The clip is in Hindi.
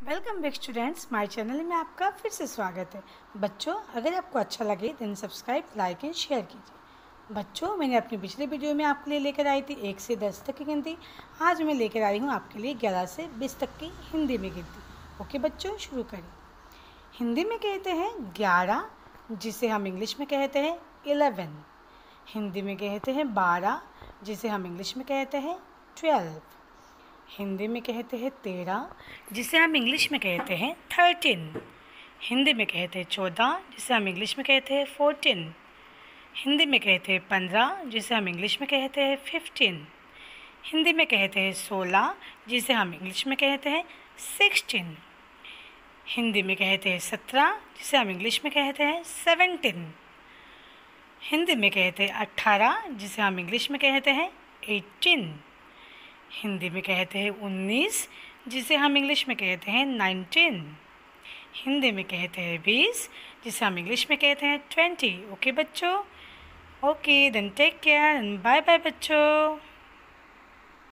Welcome back students my channel में आपका फिर से स्वागत है। बच्चों, अगर आपको अच्छा लगे then subscribe like and share कीजिए। बच्चों, मैंने अपनी पिछले वीडियो में आपके लिए लेकर आई थी एक से दस तक की गिनती। आज मैं लेकर आई हूँ आपके लिए ग्यारह से बीस तक की हिंदी में गिनती। ओके बच्चों, शुरू करें। हिंदी में कहते हैं ग्यारह, जिसे हम इंग्लिश में कहते हैं इलेवन। हिंदी में कहते हैं बारह, जिसे हम इंग्लिश में कहते हैं ट्वेल्व। हिंदी में कहते हैं तेरह जिसे हम इंग्लिश में कहते हैं थर्टीन हिंदी में कहते हैं चौदह जिसे हम इंग्लिश में कहते हैं फोर्टीन हिंदी में कहते हैं पंद्रह जिसे हम इंग्लिश में कहते हैं फिफ्टीन हिंदी में कहते हैं सोलह जिसे हम इंग्लिश में कहते हैं सिक्सटीन हिंदी में कहते हैं सत्रह जिसे हम इंग्लिश में कहते हैं सेवेंटीन हिंदी में कहते हैं अट्ठारह जिसे हम इंग्लिश में कहते हैं एटीन हिंदी में कहते हैं उन्नीस, जिसे हम इंग्लिश में कहते हैं नाइनटीन। हिंदी में कहते हैं बीस, जिसे हम इंग्लिश में कहते हैं ट्वेंटी। ओके बच्चों? Okay then take care bye bye बच्चों।